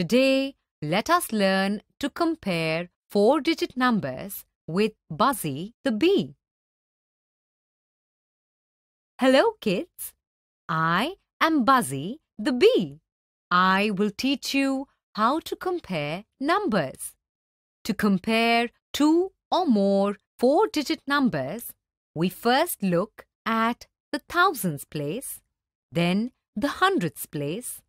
Today, let us learn to compare four-digit numbers with Buzzy the bee. Hello, kids. I am Buzzy the bee. I will teach you how to compare numbers. To compare two or more four-digit numbers, we first look at the thousands place, then the hundreds place,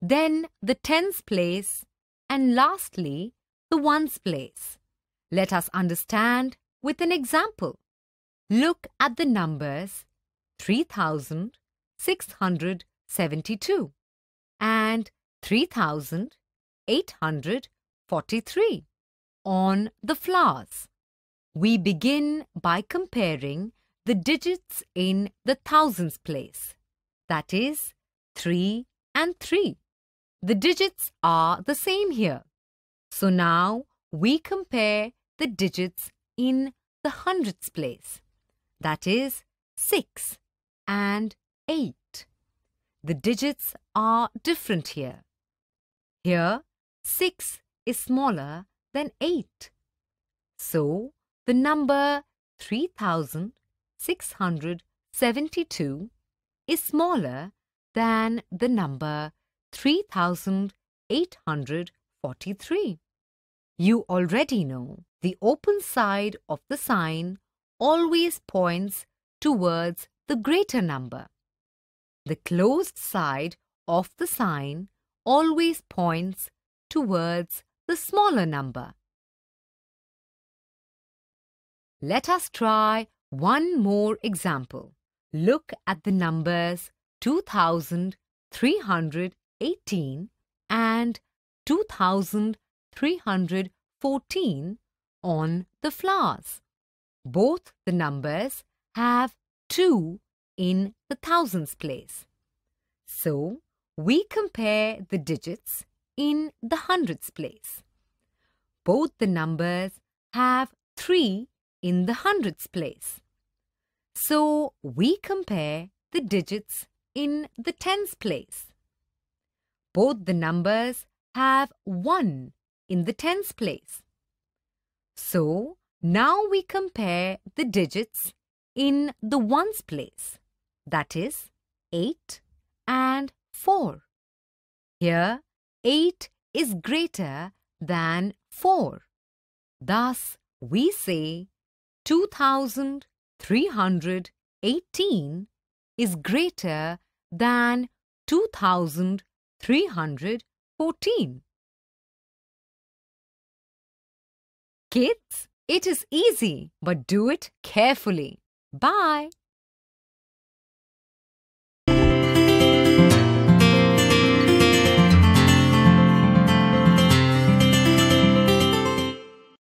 then the tens place, and lastly, the ones place. Let us understand with an example. Look at the numbers 3672 and 3843 on the flowers. We begin by comparing the digits in the thousands place, that is 3 and 3. The digits are the same here. So now we compare the digits in the hundreds place, that is 6 and 8. The digits are different here. Here, 6 is smaller than 8. So, the number 3672 is smaller than the number 3843. You already know the open side of the sign always points towards the greater number. The closed side of the sign always points towards the smaller number. Let us try one more example. Look at the numbers 2318 and 2314 on the flowers. Both the numbers have 2 in the thousands place. So, we compare the digits in the hundreds place. Both the numbers have 3 in the hundreds place. So, we compare the digits in the tens place. Both the numbers have 1 in the tens place. So, now we compare the digits in the ones place, that is 8 and 4. Here, 8 is greater than 4. Thus, we say 2318 is greater than 2314. Kids, it is easy, but do it carefully. Bye.